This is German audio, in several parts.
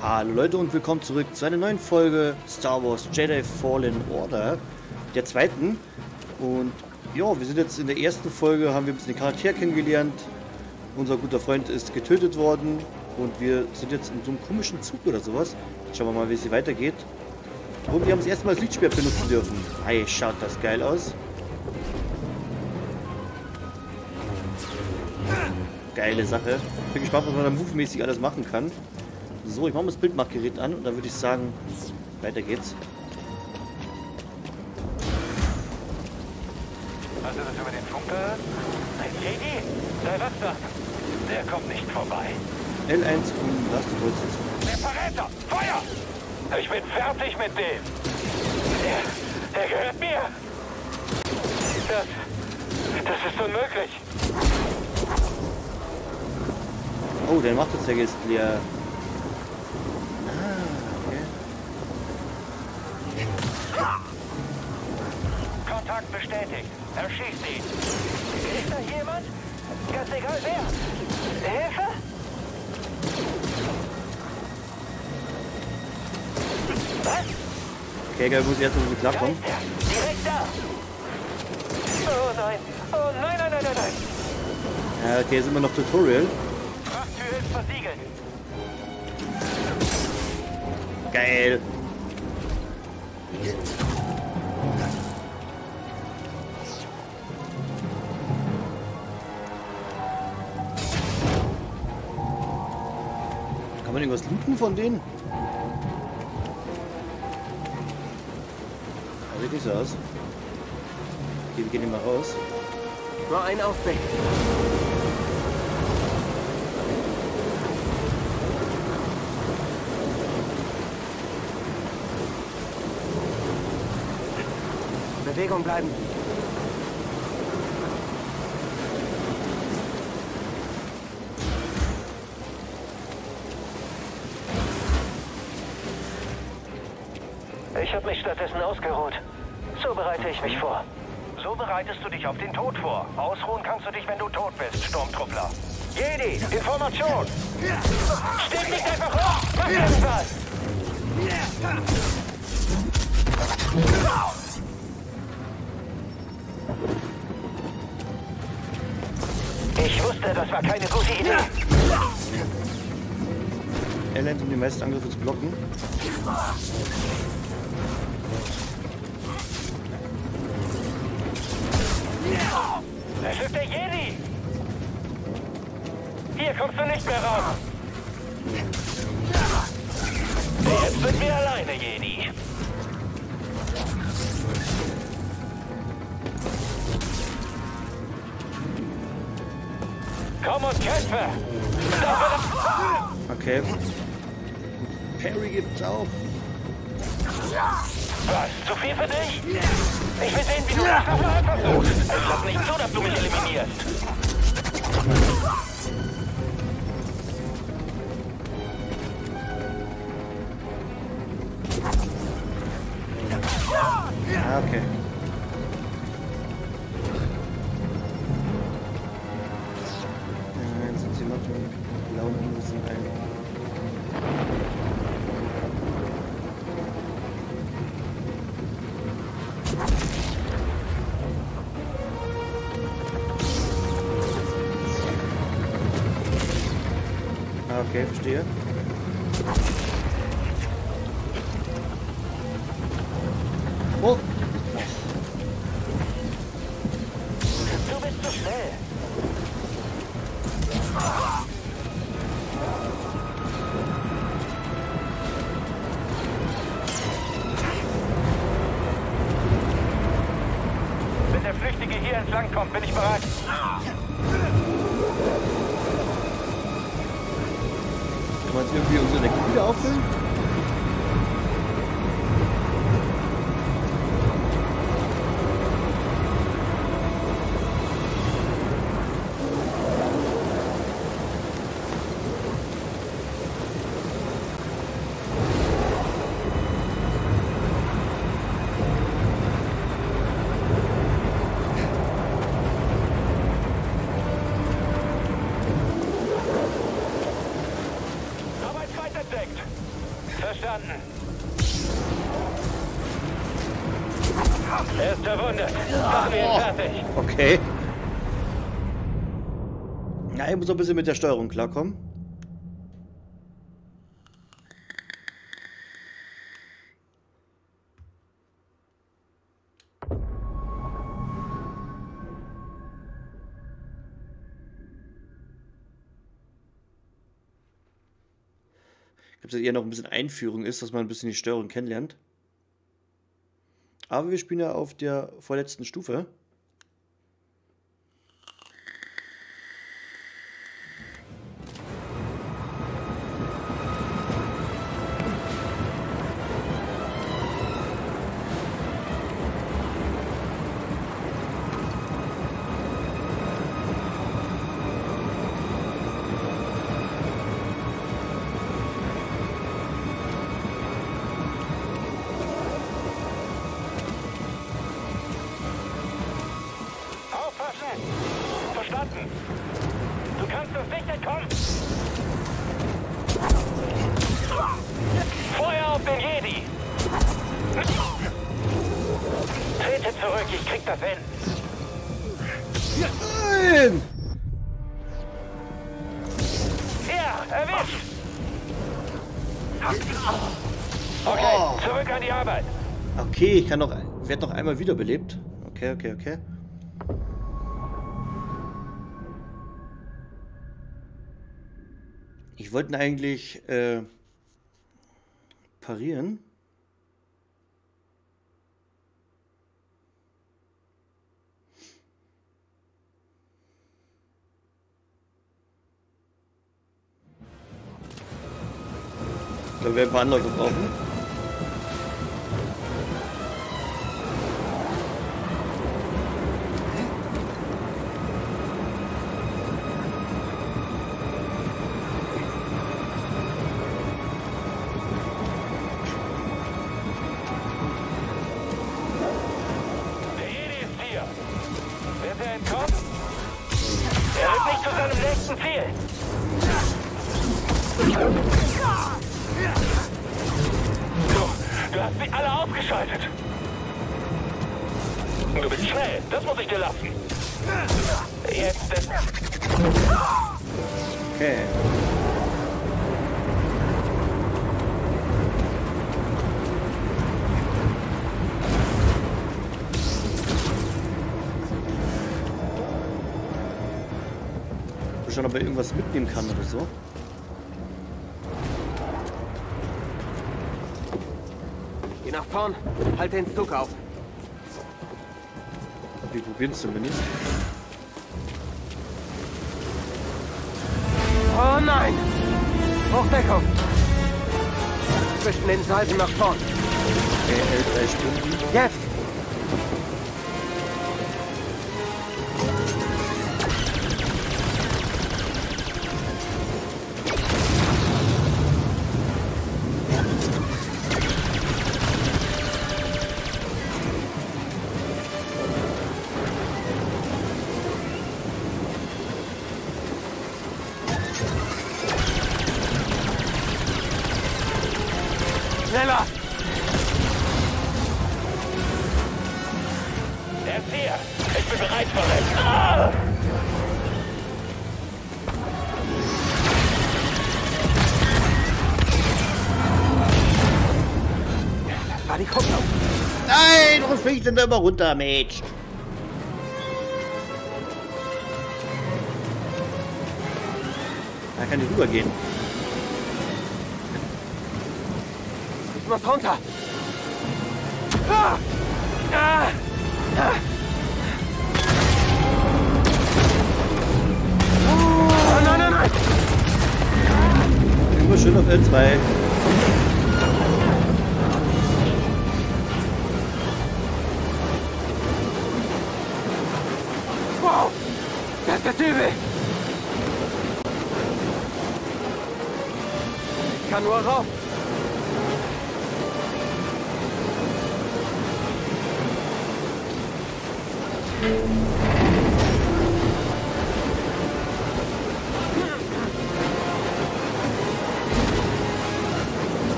Hallo Leute und willkommen zurück zu einer neuen Folge Star Wars Jedi Fallen Order, der zweiten. Und ja, wir sind jetzt in der ersten Folge, haben wir ein bisschen den Charakter kennengelernt. Unser guter Freund ist getötet worden und wir sind jetzt in so einem komischen Zug oder sowas. Jetzt schauen wir mal, wie es hier weitergeht. Und wir haben das erste Mal das Lichtschwert benutzen dürfen. Hey, schaut das geil aus. Geile Sache. Bin gespannt, was man da movie-mäßig alles machen kann. So, ich mache mal das Bildmachgerät an und dann würde ich sagen, weiter geht's. Du das über den Funk gehört? Ein Jedi? Sei da? Der kommt nicht vorbei. L1 um Lastholz. Der Verräter! Feuer! Ich bin fertig mit dem. Der, der gehört mir. Das, das ist unmöglich. Oh, der macht jetzt ja jetzt Kontakt bestätigt. Erschießt ihn. Ist da jemand? Ganz egal wer. Hilfe? Was? Okay, geil, muss Da klarkommen. ist er. Direkt da. Oh nein. Oh nein, nein, nein, nein, nein. Ja, okay, sind wir noch Tutorial. Frachttür ist versiegelt. Geil. Kann irgendwas looten von denen? Sieht nicht so aus. Okay, wir gehen hier mal raus. Nur ein Aufblick. Bewegung bleiben. Ich habe mich stattdessen ausgeruht. So bereite ich mich vor. So bereitest du dich auf den Tod vor. Ausruhen kannst du dich, wenn du tot bist, Sturmtruppler. Jedi, Information! Steh nicht einfach hoch! Mach irgendwas! Ich wusste, das war keine gute Idee. Er lernt, um die meisten Angriffe zu blocken. Es ist der Jedi! Hier kommst du nicht mehr raus! Jetzt sind wir alleine, Jedi. Komm und kämpfe! Okay. Perry gibt's auch. Was? Zu viel für dich? Ich will sehen, wie du das versuchst. Ich lass nicht zu, dass du mich eliminierst. Okay. Okay, verstehe. Okay. Ja, ich muss ein bisschen mit der Steuerung klarkommen. Ich glaube, dass eher noch ein bisschen Einführung ist, dass man ein bisschen die Steuerung kennenlernt. Aber wir spielen ja auf der vorletzten Stufe. Verstanden. Du kannst uns nicht entkommen. Feuer auf den Jedi! Trete zurück, ich krieg das hin. Nein! Ja, erwischt! Okay, Oh. zurück an die Arbeit. Okay, ich kann noch, werde noch einmal wiederbelebt. Okay, okay, okay. Ich wollte eigentlich äh, parieren. Wir werden paar Anläufe brauchen. Okay. Schon, ob er irgendwas mitnehmen kann oder so. Geh nach vorn, halte den Zug auf. Wir probieren es zumindest. Oh nein! Hochdeckung! Zwischen den Seiten nach vorn. Okay, L3 Stunden. Jetzt! Fliegt denn da immer runter, Mensch? Da kann ich rübergehen. Ich muss runter. Ah! Ah! Ah! Oh, nein, nein, nein! Immer schön auf L2. Das ist übel! Ich kann nur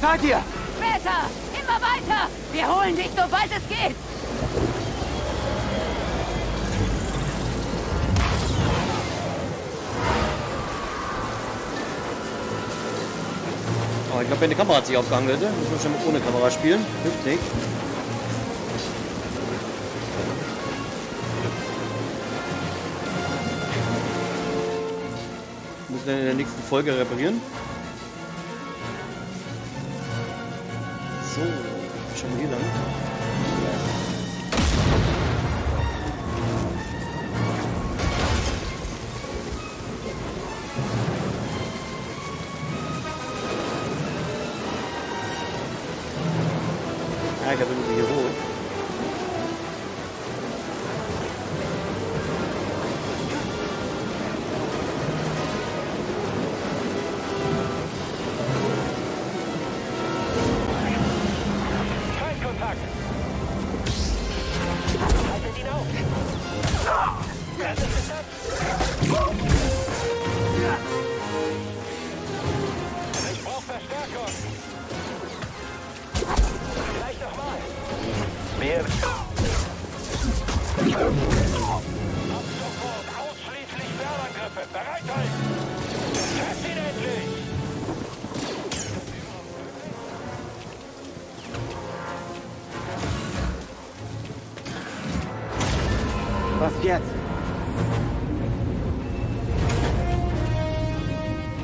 Wer seid ihr? Später! Immer weiter! Wir holen dich, sobald es geht! Oh, ich glaube, meine Kamera hat sich aufgehangen, Leute. Müssen wir schon mal ohne Kamera spielen. Hilft nicht. Müssen wir in der nächsten Folge reparieren.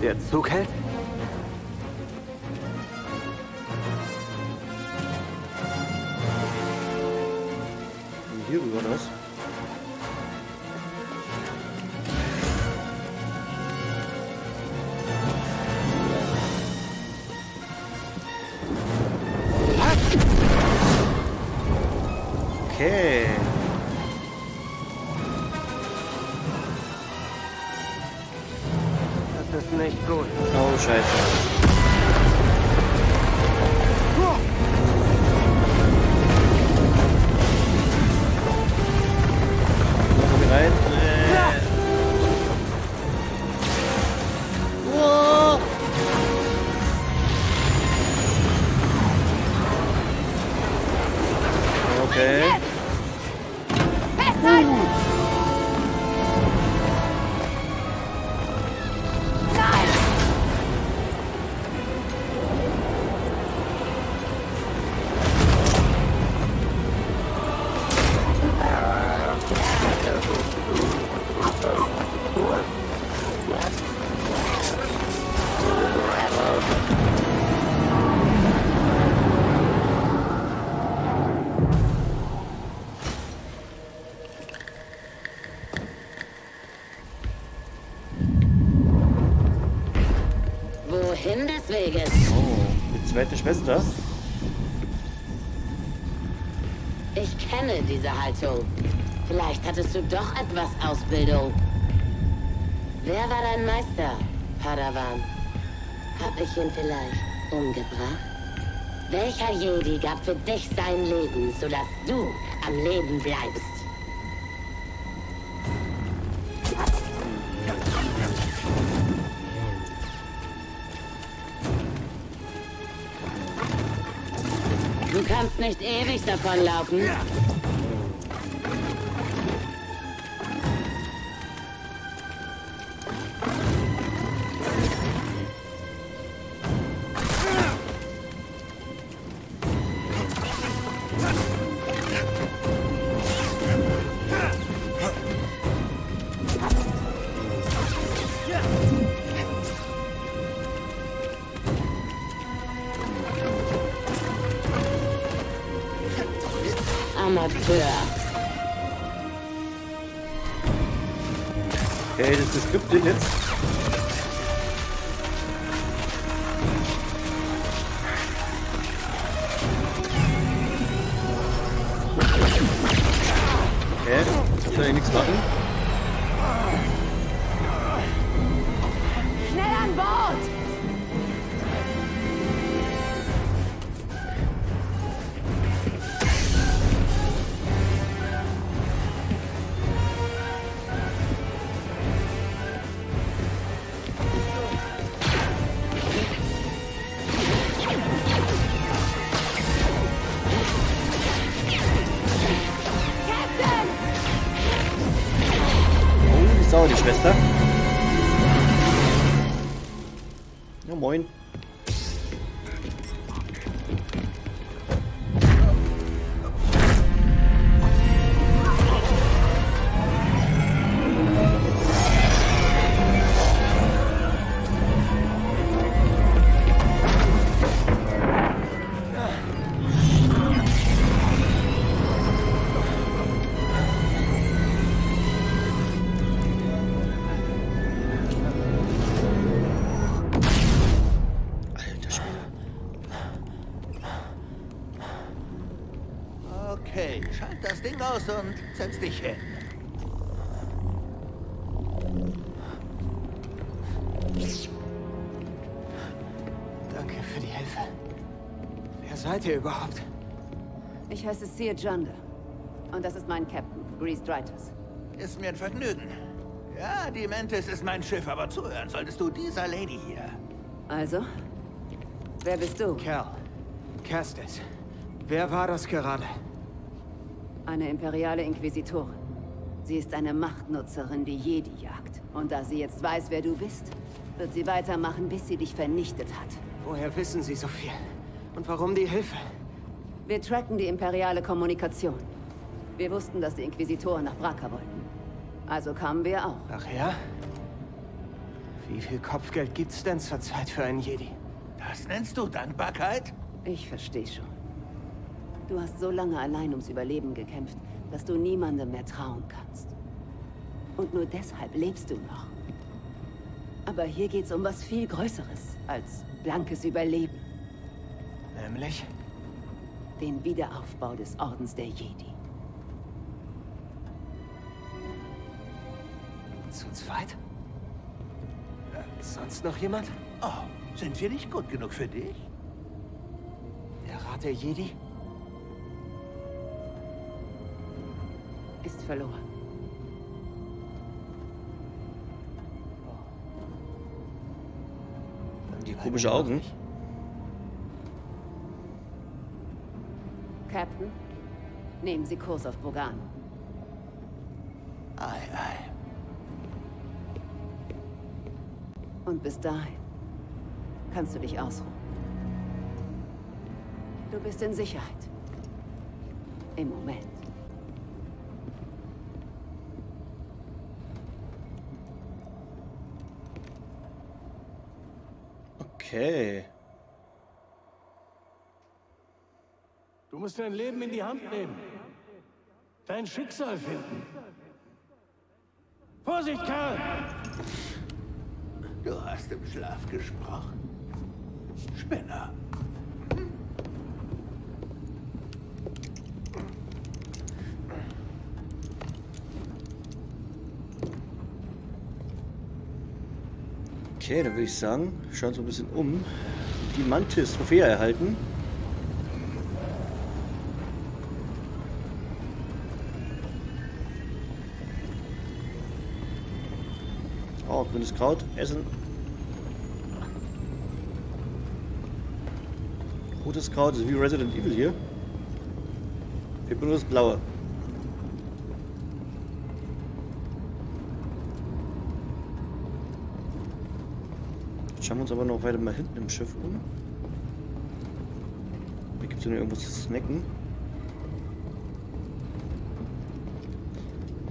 Der Zug hält? Hier rüber das. Wohin des Weges? Oh, die zweite Schwester. Ich kenne diese Haltung. Vielleicht hattest du doch etwas Ausbildung. Wer war dein Meister, Padawan? Hab ich ihn vielleicht umgebracht? Welcher Jedi gab für dich sein Leben, sodass du am Leben bleibst? Nicht ewig davonlaufen. Amateur. Okay, das ist geskriptet jetzt. Das Ding aus und setz dich hin. Danke für die Hilfe. Wer seid ihr überhaupt? Ich heiße Seer Junde. Und das ist mein Captain, Grease Drytus. Ist mir ein Vergnügen. Ja, die Mantis ist mein Schiff, aber zuhören solltest du dieser Lady hier. Also? Wer bist du? Kerl. Castes. Wer war das gerade? Eine imperiale Inquisitorin. Sie ist eine Machtnutzerin, die Jedi jagt. Und da sie jetzt weiß, wer du bist, wird sie weitermachen, bis sie dich vernichtet hat. Woher wissen Sie so viel? Und warum die Hilfe? Wir tracken die imperiale Kommunikation. Wir wussten, dass die Inquisitoren nach Braka wollten. Also kamen wir auch. Ach ja? Wie viel Kopfgeld gibt's denn zurzeit für einen Jedi? Das nennst du Dankbarkeit? Ich verstehe schon. Du hast so lange allein ums Überleben gekämpft, dass du niemandem mehr trauen kannst. Und nur deshalb lebst du noch. Aber hier geht's um was viel Größeres als blankes Überleben. Nämlich? Den Wiederaufbau des Ordens der Jedi. Zu zweit? Äh, Sonst noch jemand? Oh, sind wir nicht gut genug für dich? Der Rat der Jedi? Ist verloren. Die komische Augen. Captain, nehmen Sie Kurs auf Bogano. Ei, ei. Und bis dahin kannst du dich ausruhen. Du bist in Sicherheit. Im Moment. Okay. Du musst dein Leben in die Hand nehmen. Dein Schicksal finden. Vorsicht, Karl! Du hast im Schlaf gesprochen. Spinner. Okay, dann würde ich sagen, schauen wir ein bisschen um. Die Mantis-Trophäe erhalten. Oh, grünes Kraut, essen. Rotes Kraut ist wie Resident Evil hier. Fehlt nur das Blaue. Schauen wir uns aber noch weiter mal hinten im Schiff um. Hier gibt es noch irgendwas zu snacken.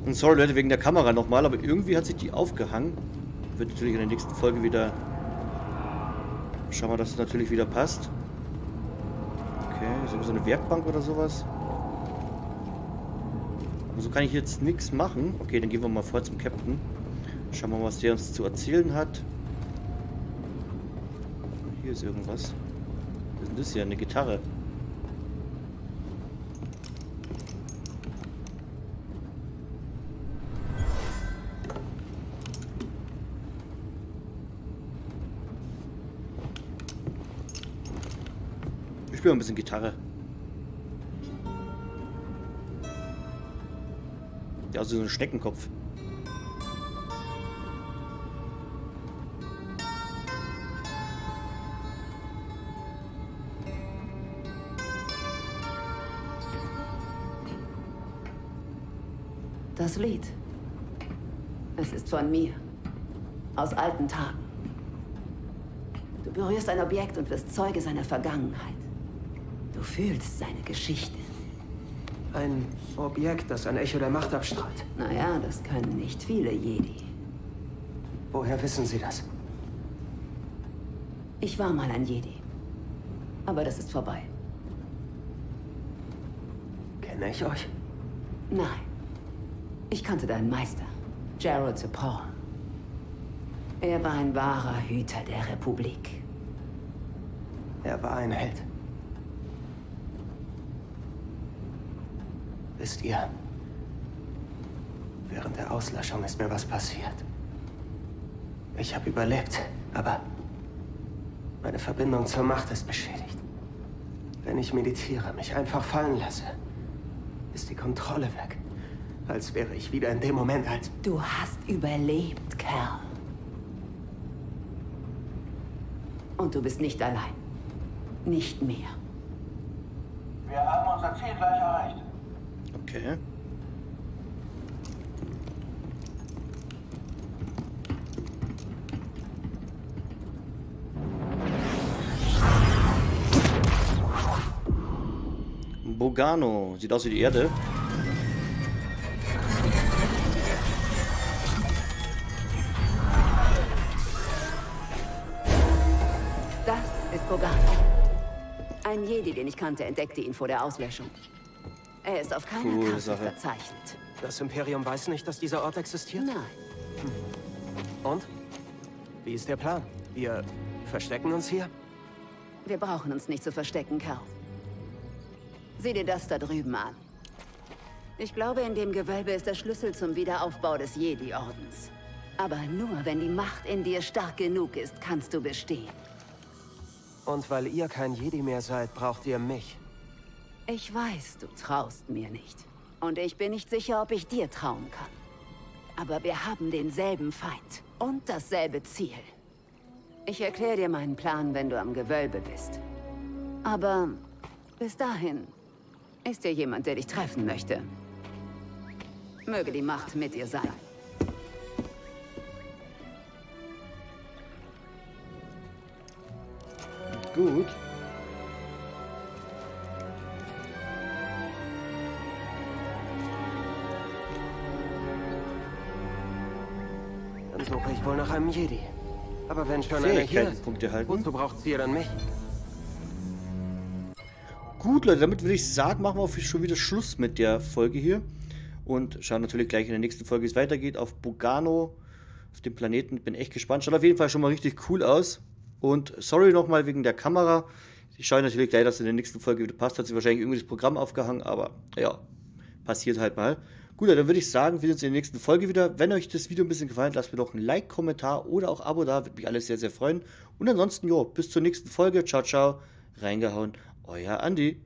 Und sorry Leute, wegen der Kamera nochmal, aber irgendwie hat sich die aufgehangen. Wird natürlich in der nächsten Folge wieder... Schauen wir, dass es natürlich wieder passt. Okay, ist irgendwie so eine Werkbank oder sowas. So kann ich jetzt nichts machen. Okay, dann gehen wir mal vor zum Captain. Schauen wir mal, was der uns zu erzählen hat. Hier ist irgendwas. Was ist hier? Eine Gitarre. Ich spiele ein bisschen Gitarre. Ja, also so ein Schneckenkopf. Das Lied. Es ist von mir. Aus alten Tagen. Du berührst ein Objekt und wirst Zeuge seiner Vergangenheit. Du fühlst seine Geschichte. Ein Objekt, das ein Echo der Macht abstrahlt. Naja, das können nicht viele Jedi. Woher wissen Sie das? Ich war mal ein Jedi. Aber das ist vorbei. Kenne ich euch? Nein. Ich kannte deinen Meister, Gerald Paul. Er war ein wahrer Hüter der Republik. Er war ein Held. Wisst ihr, während der Auslöschung ist mir was passiert. Ich habe überlebt, aber meine Verbindung zur Macht ist beschädigt. Wenn ich meditiere, mich einfach fallen lasse, ist die Kontrolle weg. Als wäre ich wieder in dem Moment, als... Du hast überlebt, Kerl. Und du bist nicht allein. Nicht mehr. Wir haben unser Ziel gleich erreicht. Okay. Bogano. Sieht aus wie die Erde. Bogano. Ein Jedi, den ich kannte, entdeckte ihn vor der Auslöschung. Er ist auf keiner Coole Karte Sache. verzeichnet. Das Imperium weiß nicht, dass dieser Ort existiert? Nein. Und? Wie ist der Plan? Wir verstecken uns hier? Wir brauchen uns nicht zu verstecken, Kerl. Sieh dir das da drüben an. Ich glaube, in dem Gewölbe ist der Schlüssel zum Wiederaufbau des Jedi-Ordens. Aber nur, wenn die Macht in dir stark genug ist, kannst du bestehen. Und weil ihr kein Jedi mehr seid, braucht ihr mich. Ich weiß, du traust mir nicht. Und ich bin nicht sicher, ob ich dir trauen kann. Aber wir haben denselben Feind und dasselbe Ziel. Ich erkläre dir meinen Plan, wenn du am Gewölbe bist. Aber bis dahin ist dir jemand, der dich treffen möchte. Möge die Macht mit dir sein. Gut. Dann suche ich wohl nach einem Jedi. Aber wenn schon einer hier ist, halten. wozu braucht sie dann mich? Gut, Leute, damit würde ich sagen, machen wir auch schon wieder Schluss mit der Folge hier. Und schauen natürlich gleich in der nächsten Folge, wie es weitergeht, auf Bogano, auf dem Planeten. Bin echt gespannt. Schaut auf jeden Fall schon mal richtig cool aus. Und sorry nochmal wegen der Kamera. Ich schaue natürlich gleich, dass es in der nächsten Folge wieder passt. Hat sich wahrscheinlich irgendwie das Programm aufgehangen, aber ja, passiert halt mal. Gut, dann würde ich sagen, wir sehen uns in der nächsten Folge wieder. Wenn euch das Video ein bisschen gefallen hat, lasst mir doch ein Like, Kommentar oder auch Abo da. Würde mich alles sehr, sehr freuen. Und ansonsten, jo, bis zur nächsten Folge. Ciao, ciao. Reingehauen. Euer Andi.